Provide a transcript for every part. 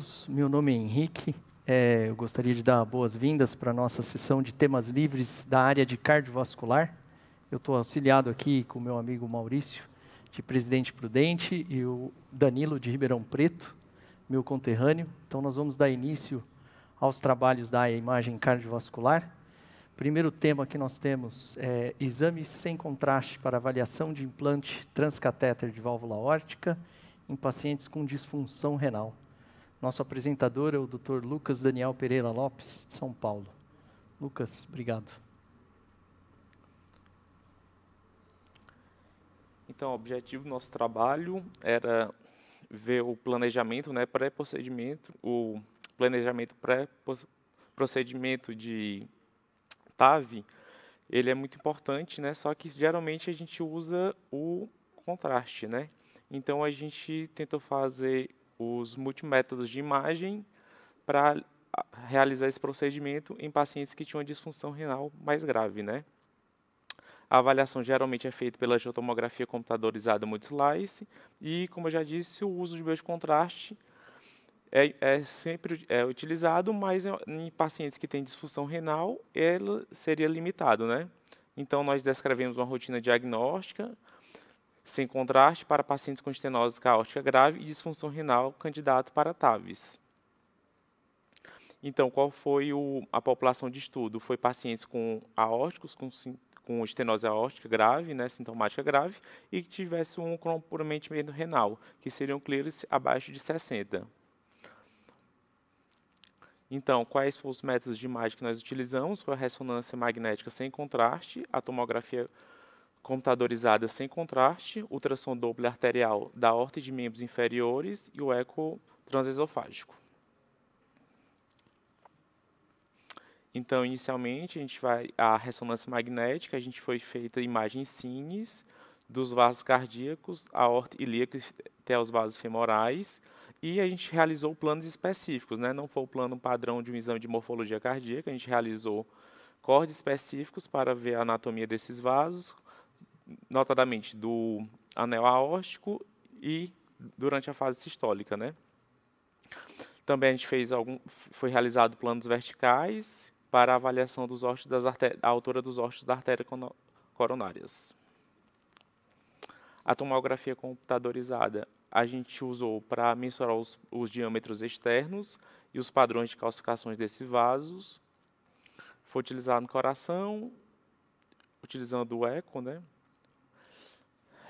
todos. Meu nome é Henrique. É, eu gostaria de dar boas-vindas para a nossa sessão de temas livres da área de cardiovascular. Eu estou auxiliado aqui com o meu amigo Maurício, de Presidente Prudente, e o Danilo, de Ribeirão Preto, meu conterrâneo. Então, nós vamos dar início aos trabalhos da imagem cardiovascular. Primeiro tema que nós temos é exames sem contraste para avaliação de implante transcatéter de válvula órtica em pacientes com disfunção renal. Nosso apresentador é o Dr. Lucas Daniel Pereira Lopes, de São Paulo. Lucas, obrigado. Então, o objetivo do nosso trabalho era ver o planejamento, né, pré-procedimento, o planejamento pré-procedimento de TAV, ele é muito importante, né? Só que geralmente a gente usa o contraste, né? Então a gente tentou fazer os multimétodos de imagem para realizar esse procedimento em pacientes que tinham disfunção renal mais grave, né? A avaliação geralmente é feita pela geotomografia computadorizada multislice e, como eu já disse, o uso de de contraste é, é sempre é utilizado, mas em pacientes que têm disfunção renal, ele seria limitado, né? Então, nós descrevemos uma rotina diagnóstica sem contraste para pacientes com estenose caótica grave e disfunção renal candidato para TAVs. Então, qual foi o, a população de estudo? Foi pacientes com aórticos, com, com estenose aórtica grave, né, sintomática grave, e que tivesse um comprometimento renal, que seriam clears abaixo de 60. Então, quais foram os métodos de imagem que nós utilizamos? Foi a ressonância magnética sem contraste, a tomografia computadorizada sem contraste, ultrassom Doppler arterial da horta de membros inferiores e o eco transesofágico. Então, inicialmente, a gente vai a ressonância magnética, a gente foi feita imagens cines dos vasos cardíacos, aorta ilíaca até os vasos femorais, e a gente realizou planos específicos, né? não foi o plano padrão de um exame de morfologia cardíaca, a gente realizou cortes específicos para ver a anatomia desses vasos, notadamente do anel aórtico e durante a fase sistólica. Né? Também a gente fez algum, foi realizado planos verticais para avaliação dos ossos das a altura dos ossos das artérias coronárias. A tomografia computadorizada a gente usou para mensurar os, os, diâmetros externos e os padrões de calcificações desses vasos. Foi utilizado no coração, utilizando o eco, né?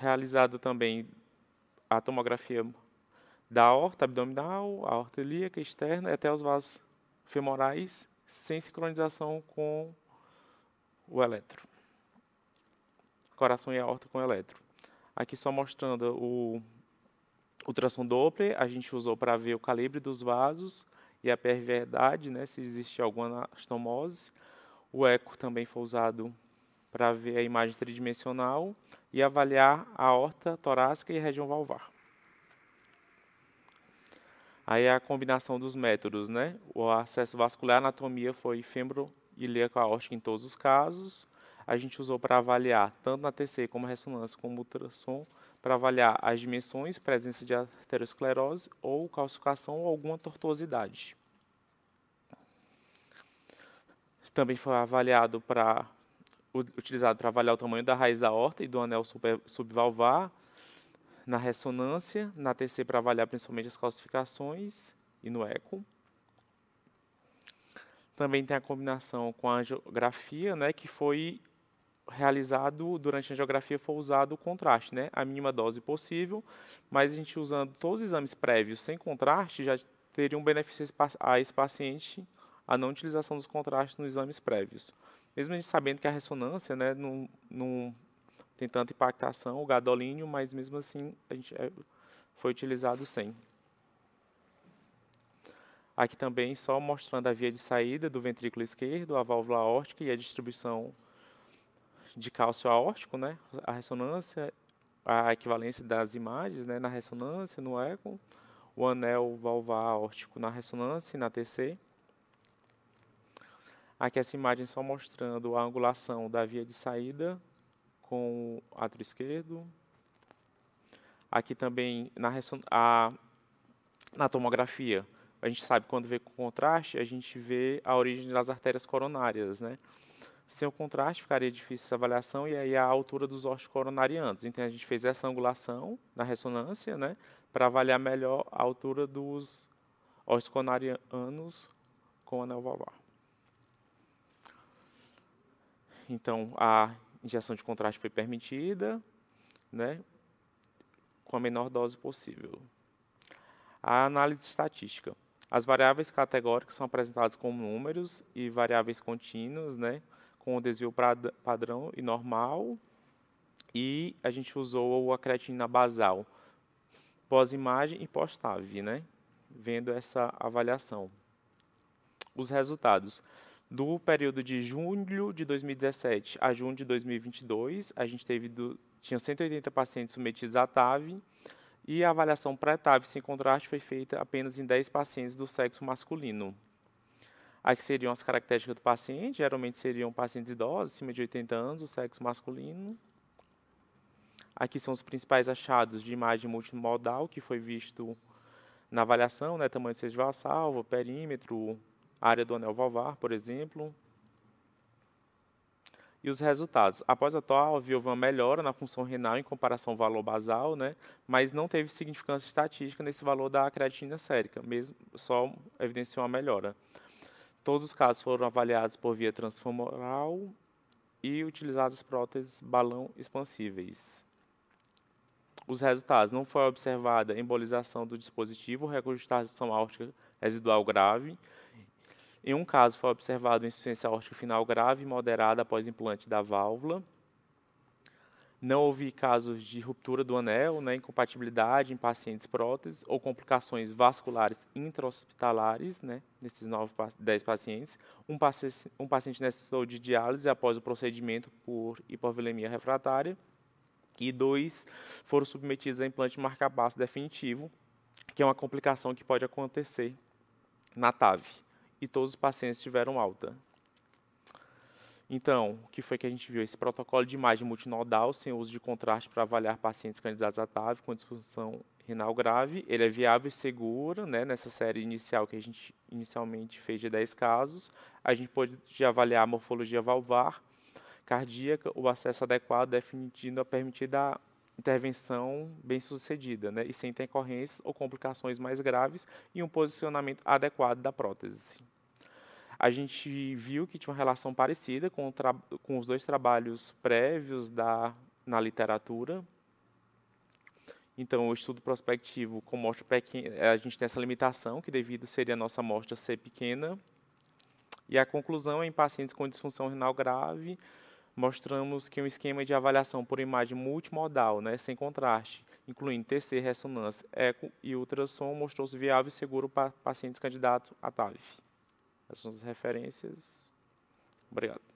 Realizado também a tomografia da aorta abdominal, a aorta ilíaca externa e até os vasos femorais sem sincronização com o eletro. Coração e aorta com eletro. Aqui só mostrando o ultrassom Doppler, a gente usou para ver o calibre dos vasos e a pervierdade, né, se existe alguma astomose. O eco também foi usado para ver a imagem tridimensional e avaliar a aorta torácica e a região valvar. Aí a combinação dos métodos, né? O acesso vascular, anatomia foi fembro ilíaco aórtica em todos os casos. A gente usou para avaliar tanto na TC como ressonância como ultrassom para avaliar as dimensões, presença de aterosclerose ou calcificação ou alguma tortuosidade. Também foi avaliado para utilizado para avaliar o tamanho da raiz da horta e do anel super, subvalvar, na ressonância, na TC para avaliar principalmente as calcificações e no eco. Também tem a combinação com a angiografia, né, que foi realizado durante a geografia foi usado o contraste, né? a mínima dose possível, mas a gente usando todos os exames prévios sem contraste já teria um benefício a esse paciente a não utilização dos contrastes nos exames prévios. Mesmo a gente sabendo que a ressonância né, não, não tem tanta impactação, o gadolínio, mas mesmo assim a gente é, foi utilizado sem. Aqui também só mostrando a via de saída do ventrículo esquerdo, a válvula aórtica e a distribuição de cálcio aórtico, né? A ressonância, a equivalência das imagens, né? Na ressonância, no eco, o anel valvar aórtico na ressonância e na TC. Aqui essa imagem só mostrando a angulação da via de saída com o átrio esquerdo. Aqui também na, a, na tomografia, a gente sabe quando vê com contraste, a gente vê a origem das artérias coronárias, né? Sem o contraste ficaria difícil essa avaliação e aí a altura dos ossos coronarianos. Então a gente fez essa angulação na ressonância, né, para avaliar melhor a altura dos ossos coronarianos com anel valvar. Então a injeção de contraste foi permitida, né, com a menor dose possível. A análise estatística. As variáveis categóricas são apresentadas como números e variáveis contínuas, né, com o desvio padrão e normal. E a gente usou a creatina basal, pós-imagem e pós-TAV, né, vendo essa avaliação. Os resultados. Do período de julho de 2017 a junho de 2022, a gente teve do, tinha 180 pacientes submetidos à TAV e a avaliação pré-TAV sem contraste foi feita apenas em 10 pacientes do sexo masculino. Aqui seriam as características do paciente, geralmente seriam pacientes idosos, acima de 80 anos, o sexo masculino. Aqui são os principais achados de imagem multimodal que foi visto na avaliação, né, tamanho de seiva salvo, perímetro, área do anel valvar, por exemplo. E os resultados. Após a TOA, houve uma melhora na função renal em comparação ao valor basal, né, mas não teve significância estatística nesse valor da creatina sérica, mesmo só evidenciou uma melhora. Todos os casos foram avaliados por via transfemoral e utilizadas próteses balão expansíveis. Os resultados. Não foi observada embolização do dispositivo, regurgitação aórtica residual grave, em um caso, foi observado insuficiência aórtica final grave e moderada após implante da válvula. Não houve casos de ruptura do anel, né, incompatibilidade em pacientes próteses ou complicações vasculares intra-hospitalares, né, nesses 9, 10 pacientes. Um, paciente, um paciente necessitou de diálise após o procedimento por hipovolemia refratária. E dois foram submetidos a implante marcapasso definitivo, que é uma complicação que pode acontecer na TAV e todos os pacientes tiveram alta. Então, o que foi que a gente viu? Esse protocolo de imagem multinodal, sem uso de contraste para avaliar pacientes candidatos a TAV com disfunção renal grave, ele é viável e seguro, né? nessa série inicial que a gente inicialmente fez de 10 casos. A gente pode avaliar a morfologia valvar, cardíaca, o acesso adequado, definindo a permitida intervenção bem sucedida, né, e sem intercorrências ou complicações mais graves e um posicionamento adequado da prótese. A gente viu que tinha uma relação parecida com, com os dois trabalhos prévios da, na literatura. Então, o estudo prospectivo com amostra pequena, a gente tem essa limitação, que devido seria a nossa amostra ser pequena. E a conclusão é em pacientes com disfunção renal grave, mostramos que um esquema de avaliação por imagem multimodal, né, sem contraste, incluindo TC, ressonância, eco e ultrassom, mostrou-se viável e seguro para pacientes candidatos a TAV. Essas são as referências. Obrigado.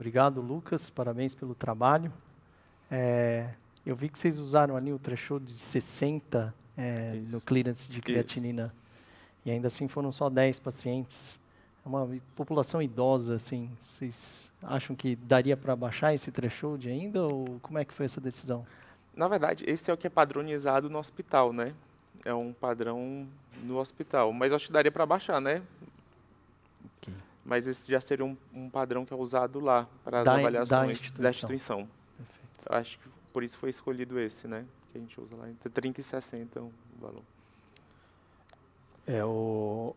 Obrigado, Lucas. Parabéns pelo trabalho. É, eu vi que vocês usaram ali o threshold de 60 é, no clearance de creatinina. Isso. E ainda assim foram só 10 pacientes. É uma população idosa, assim. Vocês acham que daria para baixar esse threshold ainda? Ou como é que foi essa decisão? Na verdade, esse é o que é padronizado no hospital, né? É um padrão no hospital. Mas eu acho que daria para baixar, né? Mas esse já seria um, um padrão que é usado lá para as da, avaliações da instituição. Da instituição. Acho que por isso foi escolhido esse, né? Que a gente usa lá entre 30 e 60 o valor. É, o,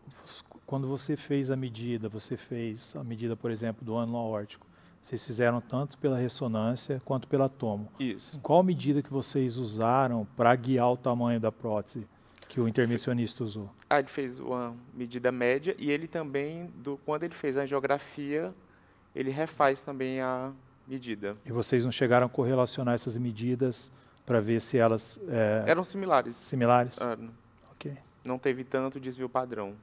quando você fez a medida, você fez a medida, por exemplo, do ângulo aórtico, vocês fizeram tanto pela ressonância quanto pela tomo. Isso. Qual medida que vocês usaram para guiar o tamanho da prótese? Que o intervencionista usou? Ah, ele fez uma medida média e ele também, do, quando ele fez a angiografia, ele refaz também a medida. E vocês não chegaram a correlacionar essas medidas para ver se elas... É, Eram similares. Similares? Ah, ok. Não teve tanto desvio padrão.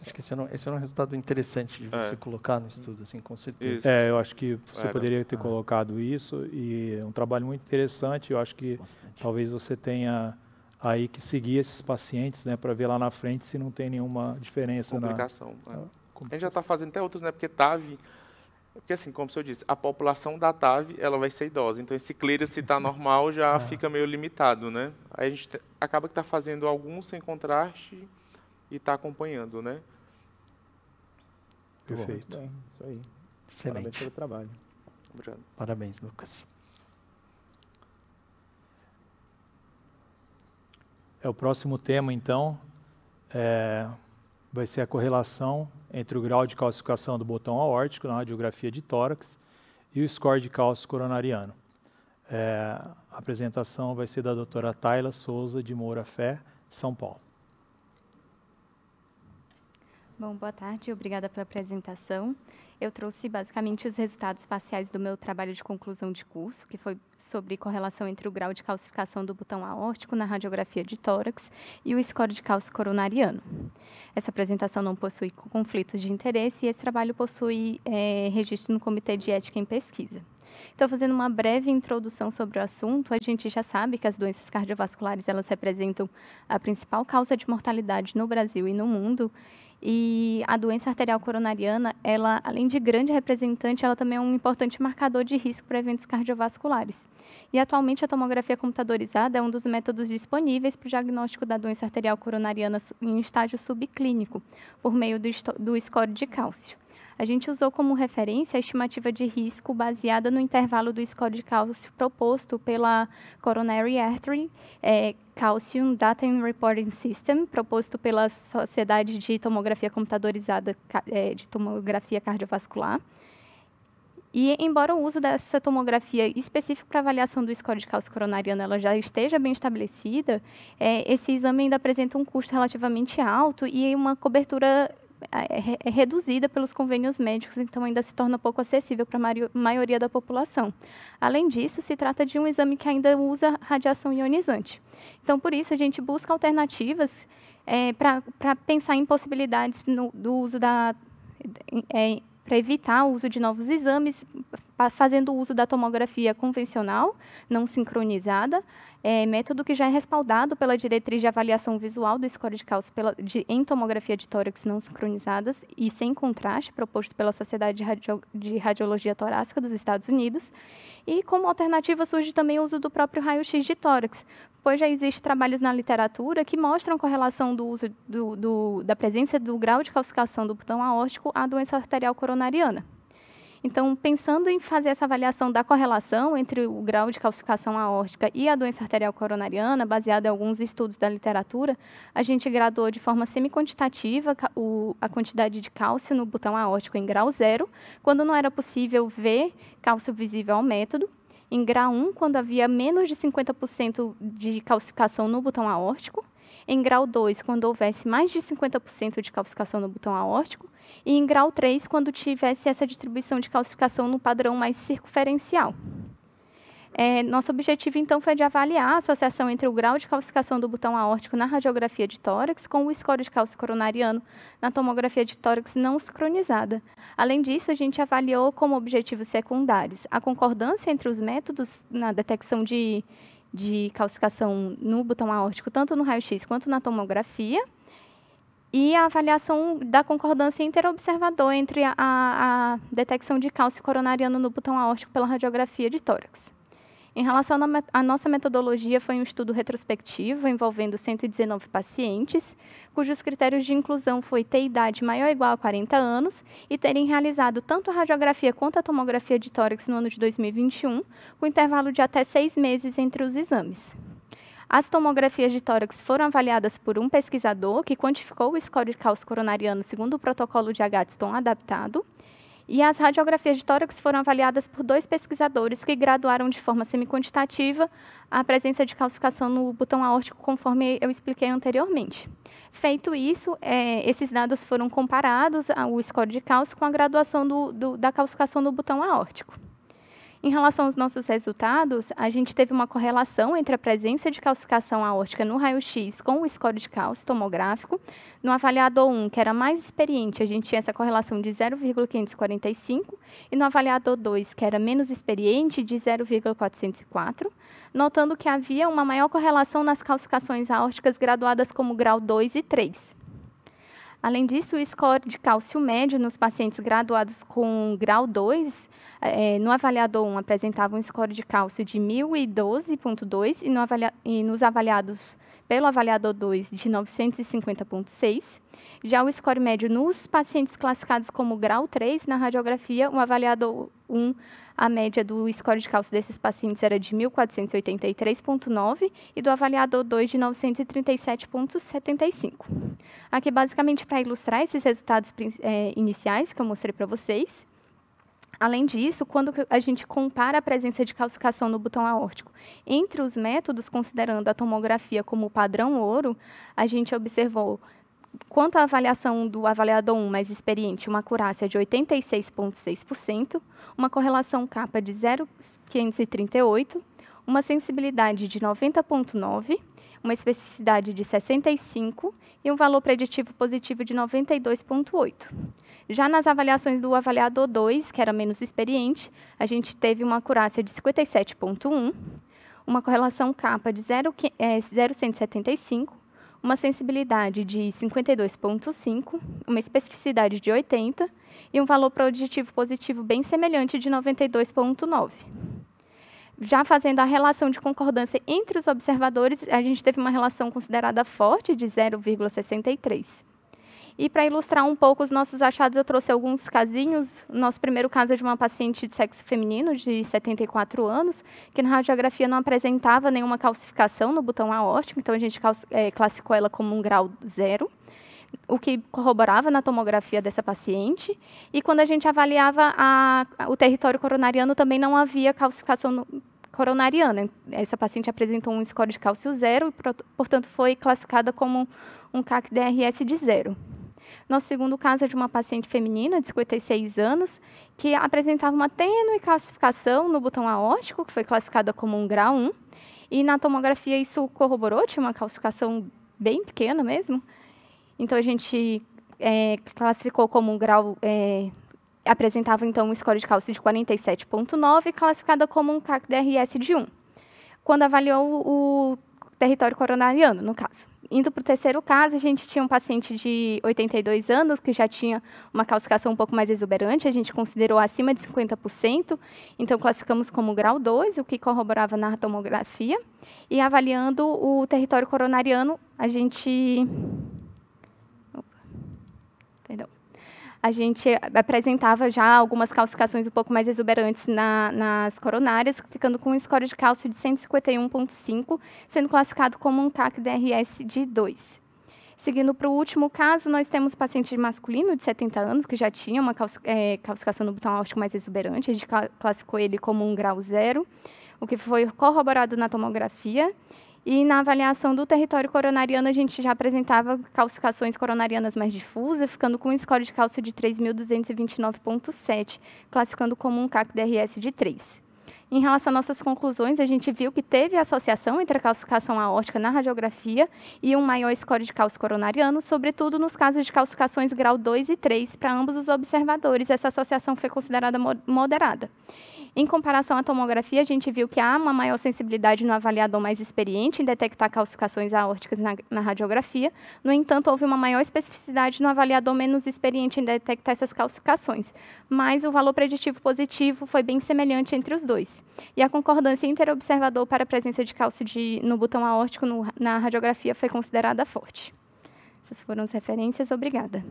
Acho que esse é, um, esse é um resultado interessante de você É. colocar no estudo, assim, com certeza. Isso. É, eu acho que você Era. poderia ter Ah. colocado isso e é um trabalho muito interessante. Eu acho que Bastante. talvez você tenha aí que seguir esses pacientes, né, para ver lá na frente se não tem nenhuma diferença na Complicação. né? na A gente já complicação. está fazendo até outros, né? Porque TAV. Porque assim, como o senhor disse, a população da TAV ela vai ser idosa. Então esse clearance está normal já Ah. fica meio limitado, né? Aí a gente te- acaba que está fazendo alguns sem contraste e está acompanhando, né? Perfeito. Bem, isso aí. Parabéns Excelente. pelo trabalho. Obrigado. Parabéns, Lucas. É o próximo tema, então, é, vai ser a correlação entre o grau de calcificação do botão aórtico na radiografia de tórax e o score de cálcio coronariano. É, a apresentação vai ser da doutora Tayla Souza de Moura Fé, São Paulo. Bom, boa tarde, obrigada pela apresentação. Eu trouxe basicamente os resultados parciais do meu trabalho de conclusão de curso, que foi sobre correlação entre o grau de calcificação do botão aórtico na radiografia de tórax e o score de cálcio coronariano. Essa apresentação não possui conflitos de interesse e esse trabalho possui eh, registro no Comitê de Ética em Pesquisa. Então, fazendo uma breve introdução sobre o assunto, a gente já sabe que as doenças cardiovasculares elas representam a principal causa de mortalidade no Brasil e no mundo, e a doença arterial coronariana, ela, além de grande representante, ela também é um importante marcador de risco para eventos cardiovasculares. E atualmente a tomografia computadorizada é um dos métodos disponíveis para o diagnóstico da doença arterial coronariana em estágio subclínico, por meio do, do score de cálcio. A gente usou como referência a estimativa de risco baseada no intervalo do score de cálcio proposto pela Coronary Artery é, Calcium Data and Reporting System, proposto pela Sociedade de Tomografia Computadorizada eh, de Tomografia Cardiovascular. E, embora o uso dessa tomografia específico para avaliação do score de cálcio coronariano ela já esteja bem estabelecida, eh, esse exame ainda apresenta um custo relativamente alto e uma cobertura é reduzida pelos convênios médicos, então ainda se torna pouco acessível para a maioria da população. Além disso, se trata de um exame que ainda usa radiação ionizante. Então, por isso, a gente busca alternativas para pensar em possibilidades no- do uso da. para evitar o uso de novos exames, fazendo uso da tomografia convencional, não sincronizada, é, método que já é respaldado pela diretriz de avaliação visual do score de cálcio pela, de, em tomografia de tórax não sincronizadas e sem contraste, proposto pela Sociedade de, Radio- de Radiologia Torácica dos Estados Unidos. E como alternativa surge também o uso do próprio raio-x de tórax, pois já existem trabalhos na literatura que mostram correlação do uso do, do, da presença do grau de calcificação do botão aórtico à doença arterial coronariana. Então, pensando em fazer essa avaliação da correlação entre o grau de calcificação aórtica e a doença arterial coronariana, baseado em alguns estudos da literatura, a gente graduou de forma semi-quantitativa a quantidade de cálcio no botão aórtico em grau zero, quando não era possível ver cálcio visível ao método, em grau 1, quando havia menos de 50% de calcificação no botão aórtico, em grau 2, quando houvesse mais de 50% de calcificação no botão aórtico, e em grau 3, quando tivesse essa distribuição de calcificação no padrão mais circunferencial. É, nosso objetivo, então, foi de avaliar a associação entre o grau de calcificação do botão aórtico na radiografia de tórax com o score de cálcio coronariano na tomografia de tórax não sincronizada. Além disso, a gente avaliou como objetivos secundários a concordância entre os métodos na detecção de, de calcificação no botão aórtico, tanto no raio-x quanto na tomografia, e a avaliação da concordância interobservador entre a, a, detecção de cálcio coronariano no botão aórtico pela radiografia de tórax. Em relação à nossa metodologia, foi um estudo retrospectivo envolvendo 119 pacientes, cujos critérios de inclusão foi ter idade maior ou igual a 40 anos e terem realizado tanto a radiografia quanto a tomografia de tórax no ano de 2021, com intervalo de até seis meses entre os exames. As tomografias de tórax foram avaliadas por um pesquisador que quantificou o score de cálcio coronariano segundo o protocolo de Agatston adaptado, e as radiografias de tórax foram avaliadas por dois pesquisadores que graduaram de forma semi-quantitativa a presença de calcificação no botão aórtico, conforme eu expliquei anteriormente. Feito isso, eh, esses dados foram comparados ao score de cálcio com a graduação do- do- da calcificação no botão aórtico. Em relação aos nossos resultados, a gente teve uma correlação entre a presença de calcificação aórtica no raio-x com o score de cálcio tomográfico. No avaliador 1, que era mais experiente, a gente tinha essa correlação de 0,545, e no avaliador 2, que era menos experiente, de 0,404, notando que havia uma maior correlação nas calcificações aórticas graduadas como grau 2 e 3. Além disso, o score de cálcio médio nos pacientes graduados com grau 2 é, no avaliador 1 apresentava um score de cálcio de 1012,2 e, no avalia e nos avaliados pelo avaliador 2 de 950,6. Já o score médio nos pacientes classificados como grau 3 na radiografia, o avaliador 1, a média do score de cálcio desses pacientes era de 1483,9 e do avaliador 2 de 937,75. Aqui, basicamente, para ilustrar esses resultados é, iniciais que eu mostrei para vocês, Além disso, quando a gente compara a presença de calcificação no botão aórtico entre os métodos, considerando a tomografia como padrão ouro, a gente observou, quanto à avaliação do avaliador 1 mais experiente, uma acurácia de 86,6%, uma correlação capa de 0,538, uma sensibilidade de 90,9%, uma especificidade de 65% e um valor preditivo positivo de 92,8%. Já nas avaliações do avaliador 2, que era menos experiente, a gente teve uma acurácia de 57,1, uma correlação capa de 0,175, é, uma sensibilidade de 52,5, uma especificidade de 80 e um valor preditivo positivo bem semelhante de 92,9. Já fazendo a relação de concordância entre os observadores, a gente teve uma relação considerada forte de 0,63. E para ilustrar um pouco os nossos achados, eu trouxe alguns casinhos. O nosso primeiro caso é de uma paciente de sexo feminino, de 74 anos, que na radiografia não apresentava nenhuma calcificação no botão aórtico, então a gente é, classificou ela como um grau zero, o que corroborava na tomografia dessa paciente. E quando a gente avaliava a, o território coronariano, também não havia calcificação no, coronariana. Essa paciente apresentou um score de cálcio zero e, portanto, foi classificada como um CAC-DRS de zero. Nosso segundo caso é de uma paciente feminina de 56 anos que apresentava uma tênue calcificação no botão aórtico, que foi classificada como um grau 1. E na tomografia isso corroborou, tinha uma calcificação bem pequena mesmo. Então a gente é, classificou como um grau. É, apresentava então um score de cálcio de 47,9, classificada como um CAC-DRS de 1. Quando avaliou o território coronariano, no caso indo para o terceiro caso, a gente tinha um paciente de 82 anos que já tinha uma calcificação um pouco mais exuberante, a gente considerou acima de 50%, então classificamos como grau 2, o que corroborava na tomografia, e avaliando o território coronariano, a gente a gente apresentava já algumas calcificações um pouco mais exuberantes na, nas coronárias, ficando com um score de cálcio de 151,5, sendo classificado como um CAC-DRS de 2. Seguindo para o último caso, nós temos paciente masculino de 70 anos, que já tinha uma é, calcificação no botão áurtico mais exuberante, a gente classificou ele como um grau zero, o que foi corroborado na tomografia, e na avaliação do território coronariano, a gente já apresentava calcificações coronarianas mais difusas, ficando com um score de cálcio de 3.229,7, classificando como um CAC-DRS de 3. Em relação às nossas conclusões, a gente viu que teve associação entre a calcificação aórtica na radiografia e um maior score de cálcio coronariano, sobretudo nos casos de calcificações grau 2 e 3, para ambos os observadores, essa associação foi considerada moderada. Em comparação à tomografia, a gente viu que há uma maior sensibilidade no avaliador mais experiente em detectar calcificações aórticas na, na radiografia. No entanto, houve uma maior especificidade no avaliador menos experiente em detectar essas calcificações. Mas o valor preditivo positivo foi bem semelhante entre os dois. E a concordância interobservador para a presença de cálcio de, no botão aórtico no, na radiografia foi considerada forte. Essas foram as referências. Obrigada.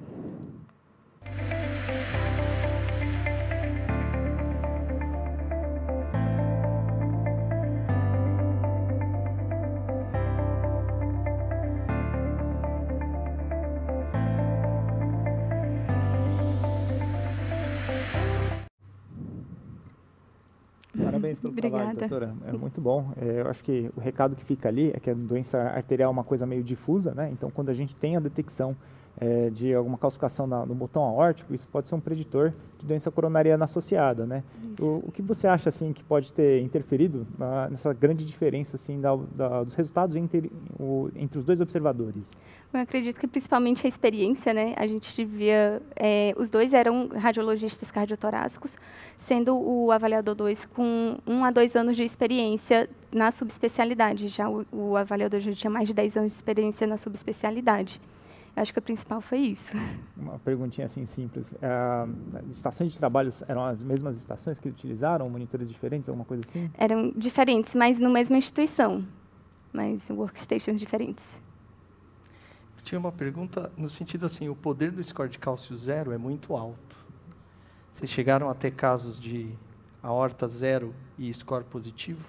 Pelo Obrigada. trabalho, doutora. É muito bom. É, eu acho que o recado que fica ali é que a doença arterial é uma coisa meio difusa, né? Então, quando a gente tem a detecção é, de alguma calcificação na, no botão aórtico, isso pode ser um preditor de doença coronariana associada, né? O, o, que você acha, assim, que pode ter interferido na, nessa grande diferença, assim, da, da, dos resultados entre, o, entre os dois observadores? Eu acredito que principalmente a experiência, né? A gente via, é, os dois eram radiologistas cardiotorácicos, sendo o avaliador 2 com um a dois anos de experiência na subespecialidade. Já o, o avaliador já tinha mais de 10 anos de experiência na subespecialidade. Eu acho que o principal foi isso. Uma perguntinha assim simples. Uh, estações de trabalho eram as mesmas estações que utilizaram, monitores diferentes, alguma coisa assim? Eram diferentes, mas na mesma instituição, mas workstations diferentes. Eu tinha uma pergunta no sentido assim, o poder do score de cálcio zero é muito alto. Vocês chegaram a ter casos de aorta zero e score positivo?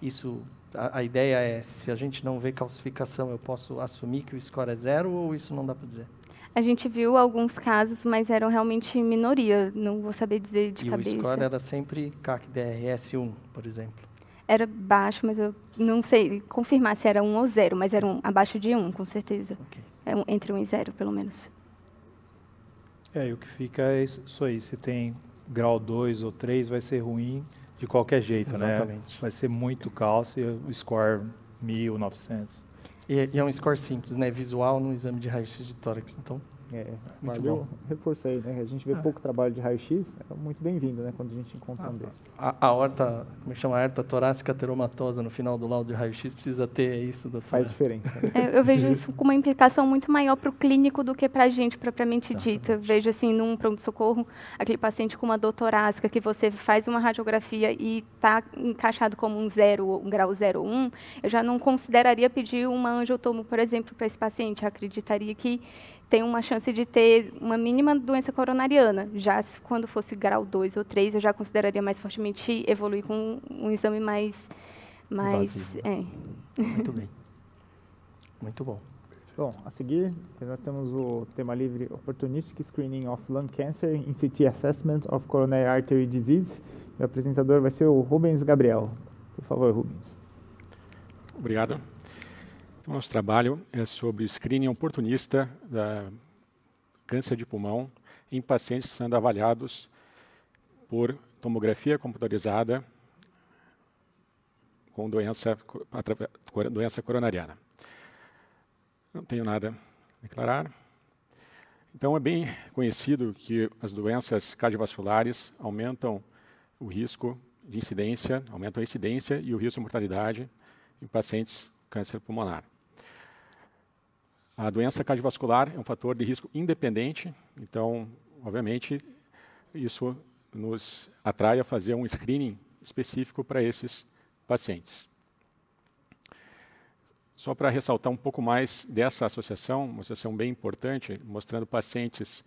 Isso a, a, ideia é, se a gente não vê calcificação, eu posso assumir que o score é zero ou isso não dá para dizer? A gente viu alguns casos, mas eram realmente minoria, não vou saber dizer de e cabeça. E o score era sempre CAC-DRS1, por exemplo? Era baixo, mas eu não sei confirmar se era 1 ou 0, mas era um, abaixo de 1, com certeza. Okay. É um, entre 1 e 0, pelo menos. É, e o que fica é isso aí. Se tem grau 2 ou 3, vai ser ruim de qualquer jeito, né? Exatamente. né? Vai ser muito cálcio, o score 1900. E, e é um score simples, né? Visual no exame de raio-x de tórax, então é, muito valeu, bom. reforço aí, né? A gente vê ah. pouco trabalho de raio-x, é muito bem-vindo, né? Quando a gente encontra ah, um desses. A, a horta, como é que chama? A horta torácica teromatosa no final do laudo de raio-x precisa ter isso, doutor? Faz diferença. É, eu vejo isso com uma implicação muito maior para o clínico do que para a gente propriamente Exatamente. dita. Eu vejo assim, num pronto-socorro, aquele paciente com uma dor torácica, que você faz uma radiografia e está encaixado como um zero, um grau 01, eu já não consideraria pedir uma angiotomo, por exemplo, para esse paciente. Eu acreditaria que tem uma chance de ter uma mínima doença coronariana. Já se, quando fosse grau 2 ou 3, eu já consideraria mais fortemente evoluir com um, exame mais... mais é. Muito bem. Muito bom. Bom, a seguir, nós temos o tema livre Opportunistic Screening of Lung Cancer in CT Assessment of Coronary Artery Disease. O apresentador vai ser o Rubens Gabriel. Por favor, Rubens. Obrigado. Então, nosso trabalho é sobre screening oportunista da câncer de pulmão em pacientes sendo avaliados por tomografia computadorizada com doença, doença coronariana. Não tenho nada a declarar. Então, é bem conhecido que as doenças cardiovasculares aumentam o risco de incidência, aumentam a incidência e o risco de mortalidade em pacientes com câncer pulmonar. A doença cardiovascular é um fator de risco independente, então, obviamente, isso nos atrai a fazer um screening específico para esses pacientes. Só para ressaltar um pouco mais dessa associação, uma associação bem importante, mostrando pacientes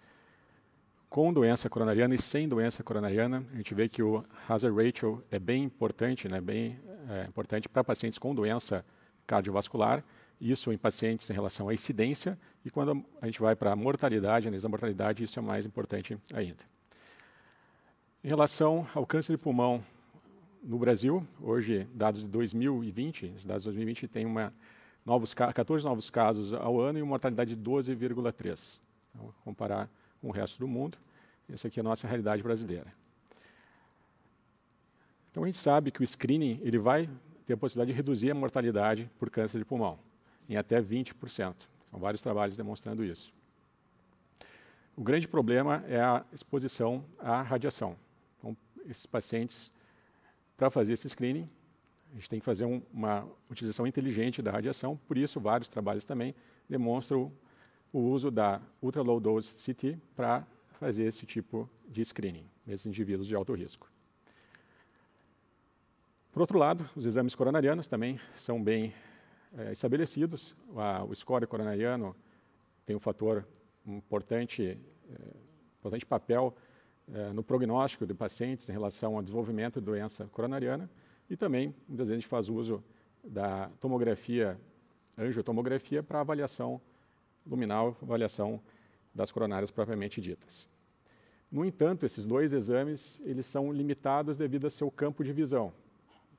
com doença coronariana e sem doença coronariana, a gente vê que o hazard ratio é bem importante, né, bem é, importante para pacientes com doença cardiovascular, isso em pacientes em relação à incidência, e quando a gente vai para a mortalidade, análise da mortalidade, isso é mais importante ainda. Em relação ao câncer de pulmão no Brasil, hoje, dados de 2020, os dados de 2020 têm uma, novos, 14 novos casos ao ano e uma mortalidade de 12,3. Então, comparar com o resto do mundo, essa aqui é a nossa realidade brasileira. Então, a gente sabe que o screening ele vai ter a possibilidade de reduzir a mortalidade por câncer de pulmão em até 20%. São vários trabalhos demonstrando isso. O grande problema é a exposição à radiação. Então, esses pacientes, para fazer esse screening, a gente tem que fazer um, uma utilização inteligente da radiação, por isso vários trabalhos também demonstram o uso da ultra low dose CT para fazer esse tipo de screening nesses indivíduos de alto risco. Por outro lado, os exames coronarianos também são bem é, estabelecidos. o score coronariano tem um fator importante, é, importante papel é, no prognóstico de pacientes em relação ao desenvolvimento de doença coronariana e também, muitas vezes, a gente faz uso da tomografia, angiotomografia, para avaliação luminal, avaliação das coronárias propriamente ditas. No entanto, esses dois exames eles são limitados devido ao seu campo de visão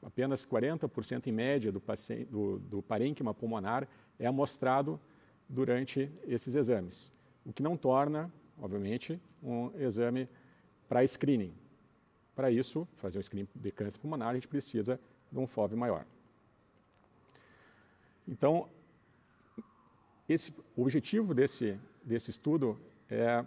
apenas 40% em média do, paciente, do, do parênquima pulmonar é amostrado durante esses exames. o que não torna, obviamente, um exame para screening. Para isso, fazer um screening de câncer pulmonar, a gente precisa de um FOV maior. Então, esse, o objetivo desse, desse estudo é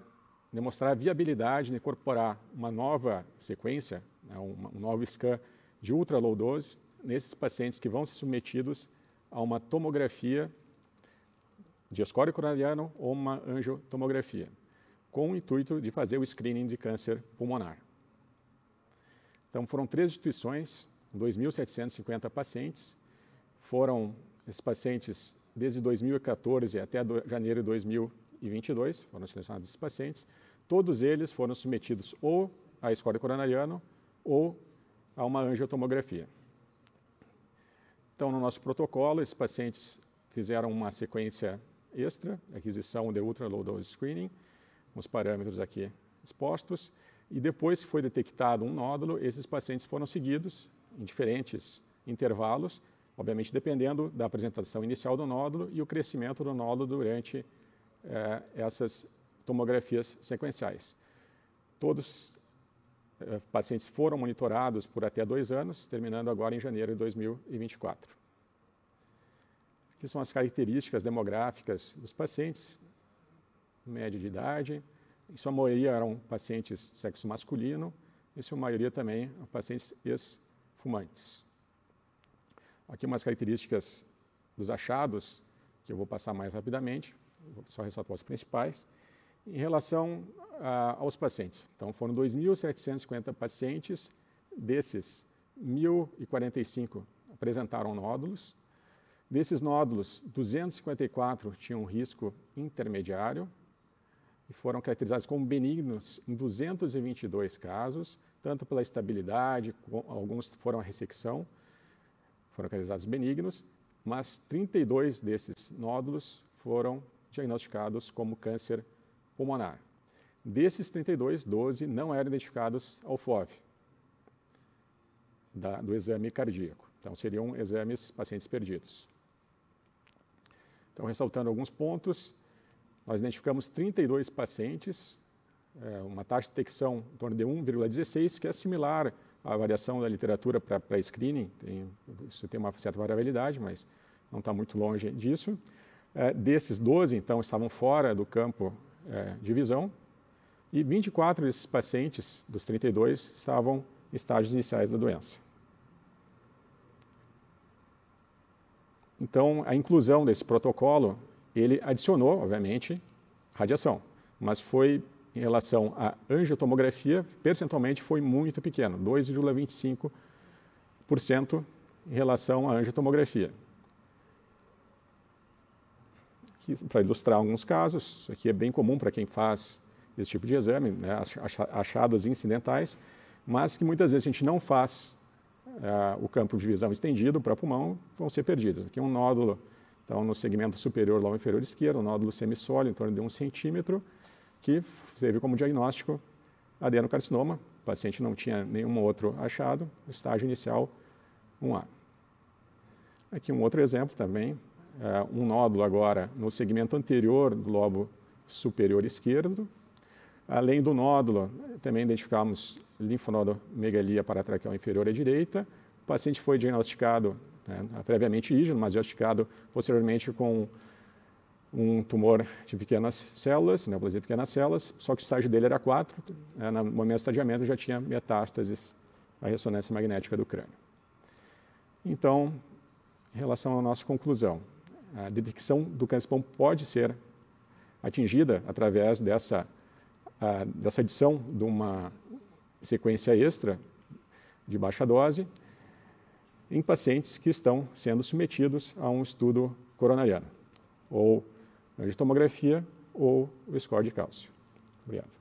demonstrar a viabilidade de incorporar uma nova sequência, né, um, um novo scan de ultra low dose nesses pacientes que vão ser submetidos a uma tomografia de escório coronariano ou uma angiotomografia, com o intuito de fazer o screening de câncer pulmonar. Então, foram três instituições, 2.750 pacientes. Foram esses pacientes desde 2014 até do, janeiro de 2022, foram selecionados esses pacientes. Todos eles foram submetidos ou a escório coronariano ou a uma angiotomografia. Então, no nosso protocolo, esses pacientes fizeram uma sequência extra, aquisição de ultra low dose screening, os parâmetros aqui expostos, e depois que foi detectado um nódulo, esses pacientes foram seguidos em diferentes intervalos, obviamente dependendo da apresentação inicial do nódulo e o crescimento do nódulo durante eh, essas tomografias sequenciais. Todos pacientes foram monitorados por até dois anos, terminando agora em janeiro de 2024. Aqui são as características demográficas dos pacientes, média de idade, em sua maioria eram pacientes sexo masculino, e sua maioria também pacientes ex-fumantes. Aqui umas características dos achados, que eu vou passar mais rapidamente, vou só ressaltar os principais. Em relação a, aos pacientes, então foram 2.750 pacientes, desses 1.045 apresentaram nódulos, desses nódulos, 254 tinham risco intermediário e foram caracterizados como benignos em 222 casos, tanto pela estabilidade, alguns foram a ressecção, foram caracterizados benignos, mas 32 desses nódulos foram diagnosticados como câncer pulmonar. Desses 32, 12 não eram identificados ao FOV, da, do exame cardíaco. Então, seriam exames pacientes perdidos. Então, ressaltando alguns pontos, nós identificamos 32 pacientes, é, uma taxa de detecção em torno de 1,16, que é similar à variação da literatura para screening. Tem, isso tem uma certa variabilidade, mas não está muito longe disso. É, desses 12, então, estavam fora do campo é, de visão, e 24 desses pacientes, dos 32, estavam em estágios iniciais da doença. Então, a inclusão desse protocolo, ele adicionou, obviamente, radiação, mas foi em relação à angiotomografia, percentualmente foi muito pequeno, 2,25% em relação à angiotomografia para ilustrar alguns casos, isso aqui é bem comum para quem faz esse tipo de exame, né, achados incidentais, mas que muitas vezes a gente não faz uh, o campo de visão estendido para pulmão, vão ser perdidos. Aqui é um nódulo, então no segmento superior lobo inferior esquerdo, um nódulo semissólido em torno de um centímetro, que teve como diagnóstico adenocarcinoma, o paciente não tinha nenhum outro achado, estágio inicial 1A. Aqui um outro exemplo também, um nódulo agora no segmento anterior do lobo superior esquerdo. Além do nódulo, também identificamos linfonodomegalia paratraqueal inferior à direita. O paciente foi diagnosticado, né, previamente ígeno, mas diagnosticado posteriormente com um tumor de pequenas células, neoplasia de pequenas células, só que o estágio dele era 4, né, no momento do estadiamento já tinha metástases à ressonância magnética do crânio. Então, em relação à nossa conclusão, a detecção do câncer pulmão pode ser atingida através dessa, a, dessa adição de uma sequência extra de baixa dose em pacientes que estão sendo submetidos a um estudo coronariano, ou de tomografia ou o score de cálcio. Obrigado.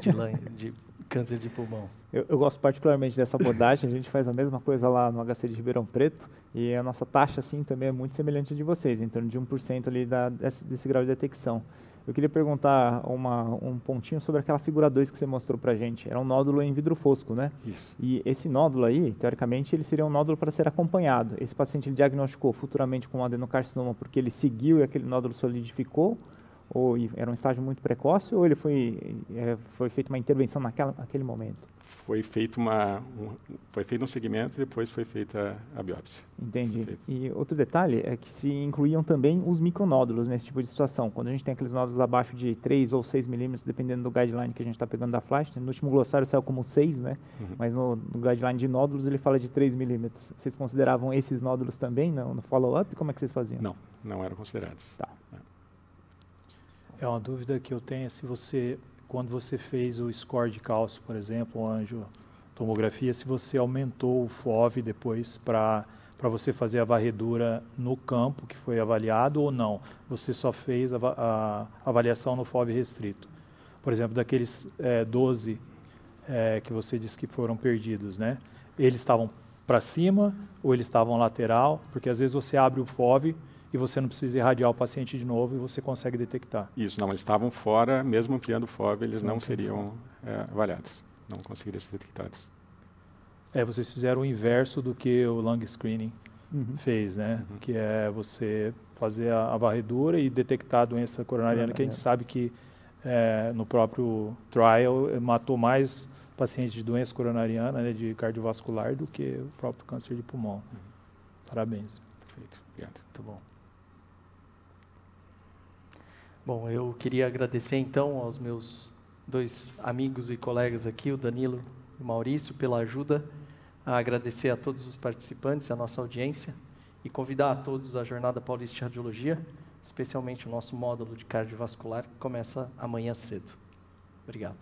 De, de câncer de pulmão. Eu, eu gosto particularmente dessa abordagem, a gente faz a mesma coisa lá no HC de Ribeirão Preto e a nossa taxa, assim, também é muito semelhante à de vocês, em torno de 1% ali da, desse, desse grau de detecção. Eu queria perguntar uma, um pontinho sobre aquela figura 2 que você mostrou pra gente. Era um nódulo em vidro fosco, né? Isso. E esse nódulo aí, teoricamente, ele seria um nódulo para ser acompanhado. Esse paciente ele diagnosticou futuramente com adenocarcinoma porque ele seguiu e aquele nódulo solidificou? Ou era um estágio muito precoce? Ou ele foi, eh, foi feita uma intervenção naquela, naquele momento? Foi feito, uma, um, foi feito um segmento e depois foi feita a biópsia. Entendi. E outro detalhe é que se incluíam também os micronódulos nesse tipo de situação. Quando a gente tem aqueles nódulos abaixo de 3 ou 6 milímetros, dependendo do guideline que a gente está pegando da Flash, no último glossário saiu como 6, né? Uhum. Mas no, no guideline de nódulos ele fala de 3 milímetros. Vocês consideravam esses nódulos também no, no follow-up? Como é que vocês faziam? Não, não eram considerados. Tá. É uma dúvida que eu tenho é se você, quando você fez o score de cálcio, por exemplo, o anjo tomografia, se você aumentou o FOV depois para para você fazer a varredura no campo que foi avaliado ou não? Você só fez a, a avaliação no FOV restrito. Por exemplo, daqueles eh, 12 eh, que você disse que foram perdidos, né? Eles estavam para cima ou eles estavam lateral? Porque às vezes você abre o FOV e você não precisa irradiar o paciente de novo e você consegue detectar. Isso, não, eles estavam fora, mesmo ampliando o FOV, eles não Não seriam é, avaliados, não conseguiriam ser detectados. É, vocês fizeram o inverso do que o lung screening Uhum. fez, né? Uhum. Que é você fazer a, a varredura e detectar a doença coronariana, que a gente sabe que é, no próprio trial eh, matou mais pacientes de doença coronariana, né, de cardiovascular, do que o próprio câncer de pulmão. Parabéns. Perfeito, obrigado. Muito bom. Bom, eu queria agradecer então aos meus dois amigos e colegas aqui, o Danilo e o Maurício, pela ajuda. A agradecer a todos os participantes, a nossa audiência e convidar a todos à Jornada Paulista de Radiologia, especialmente o nosso módulo de cardiovascular que começa amanhã cedo. Obrigado.